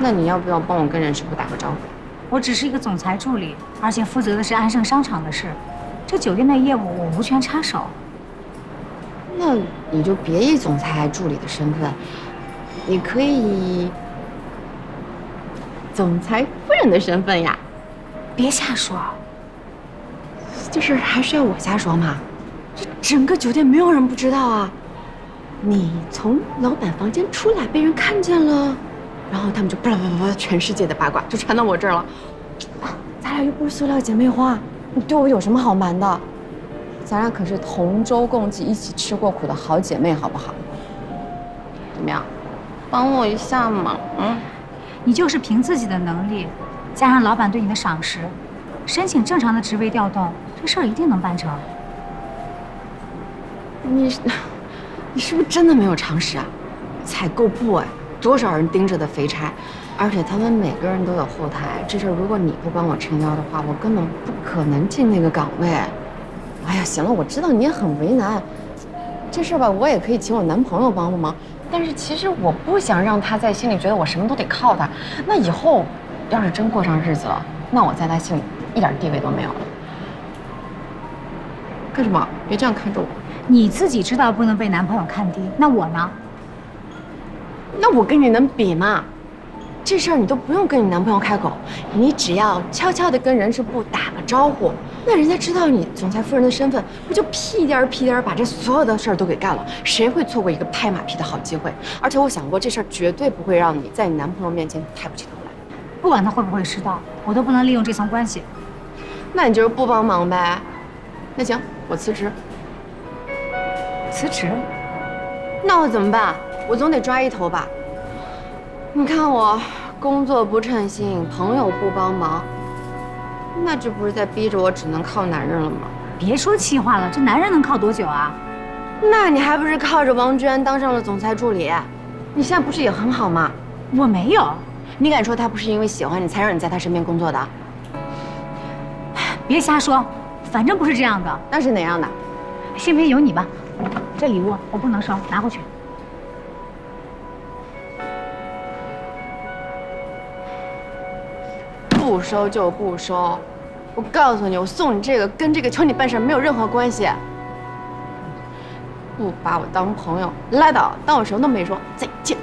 那你要不要帮我跟人事部打个招呼？我只是一个总裁助理，而且负责的是安盛商场的事，这酒店的业务我无权插手。那你就别以总裁助理的身份，你可以以总裁夫人的身份呀。别瞎说，这事还需要我瞎说吗？这整个酒店没有人不知道啊。你从老板房间出来被人看见了，然后他们就巴拉巴拉巴拉，全世界的八卦就传到我这儿了。啊，咱俩又不是塑料姐妹花，你对我有什么好瞒的？咱俩可是同舟共济、一起吃过苦的好姐妹，好不好？怎么样，帮我一下嘛？嗯，你就是凭自己的能力，加上老板对你的赏识，申请正常的职位调动，这事儿一定能办成。你。你是不是真的没有常识啊？采购部哎，多少人盯着的肥差，而且他们每个人都有后台。这事儿如果你不帮我撑腰的话，我根本不可能进那个岗位。哎呀，行了，我知道你也很为难。这事儿吧，我也可以请我男朋友帮帮忙。但是其实我不想让他在心里觉得我什么都得靠他。那以后要是真过上日子了，那我在他心里一点地位都没有了。干什么？别这样看着我。你自己知道不能被男朋友看低，那我呢？那我跟你能比吗？这事儿你都不用跟你男朋友开口，你只要悄悄的跟人事部打个招呼，那人家知道你总裁夫人的身份，不就屁颠儿屁颠儿把这所有的事儿都给干了？谁会错过一个拍马屁的好机会？而且我想过，这事儿绝对不会让你在你男朋友面前抬不起头来。不管他会不会知道，我都不能利用这层关系。那你就是不帮忙呗？那行，我辞职。辞职？那我怎么办？我总得抓一头吧。你看我工作不称心，朋友不帮忙，那这不是在逼着我只能靠男人了吗？别说气话了，这男人能靠多久啊？那你还不是靠着王娟当上了总裁助理？你现在不是也很好吗？我没有。你敢说他不是因为喜欢你才让你在他身边工作的？别瞎说，反正不是这样的。那是哪样的？幸亏有你吧。这礼物我不能收，拿回去。不收就不收，我告诉你，我送你这个跟这个求你办事没有任何关系。不把我当朋友，拉倒，当我什么都没说。再见。